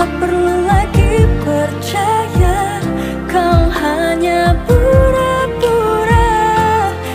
tak perlu lagi percaya kau hanya